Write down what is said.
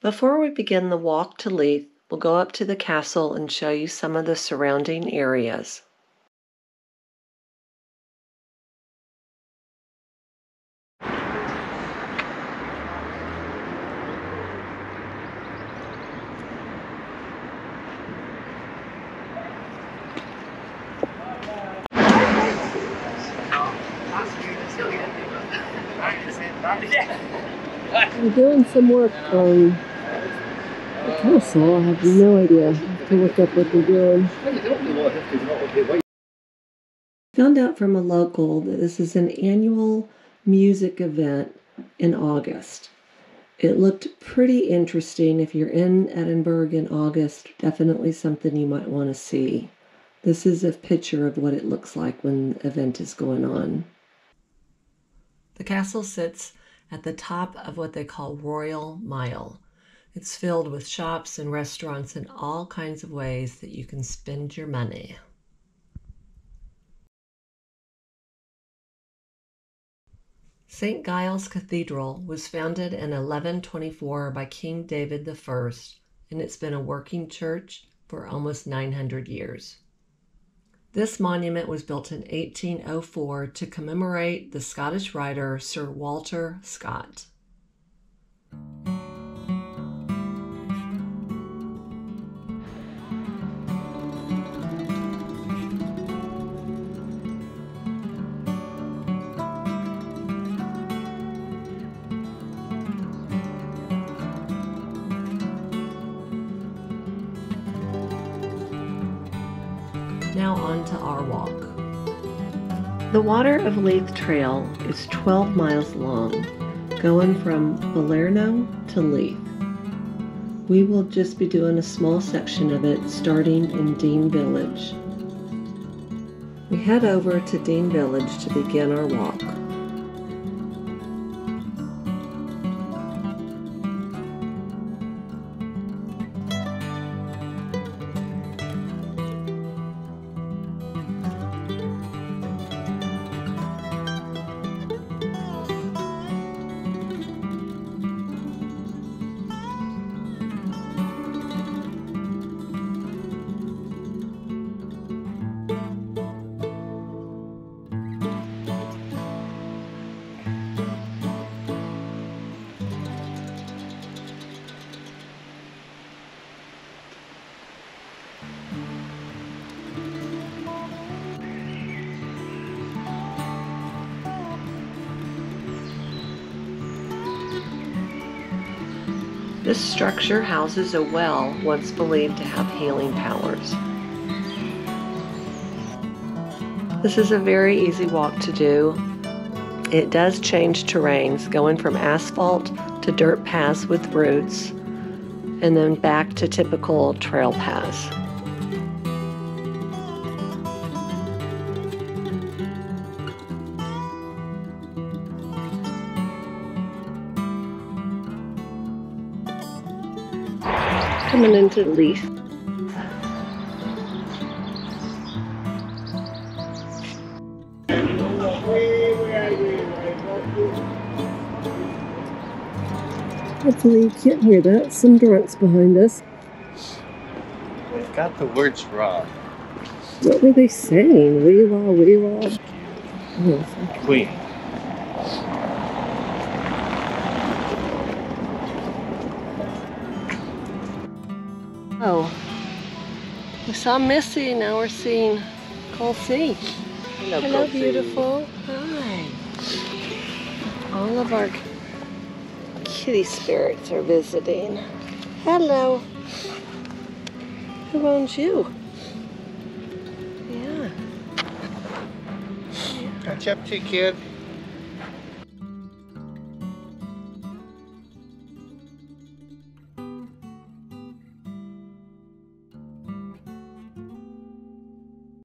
Before we begin the walk to Leith, we'll go up to the castle and show you some of the surrounding areas. I'm doing some work on the castle. I have no idea. I have to look up what they're doing. Found out from a local that this is an annual music event in August. It looked pretty interesting. If you're in Edinburgh in August, definitely something you might want to see. This is a picture of what it looks like when the event is going on. The castle sits at the top of what they call Royal Mile. It's filled with shops and restaurants and all kinds of ways that you can spend your money. St. Giles Cathedral was founded in 1124 by King David I, and it's been a working church for almost 900 years. This monument was built in 1804 to commemorate the Scottish writer Sir Walter Scott. Now on to our walk. The Water of Leith Trail is 12 miles long, going from Balerno to Leith. We will just be doing a small section of it starting in Dean Village. We head over to Dean Village to begin our walk. This structure houses a well once believed to have healing powers. This is a very easy walk to do. It does change terrains, going from asphalt to dirt paths with roots, and then back to typical trail paths. Coming into Leith. Hopefully you can't hear that. Some drunks behind us. They've got the words wrong. What were they saying? Wee wah, wee wah. Oh, fuck. Queen. Oh, we saw Missy, now we're seeing Cole C. Hello, Hello, Kofi. beautiful. Hi. All of our kitty spirits are visiting. Hello. Who owns you? Yeah. Catch up to you, kid.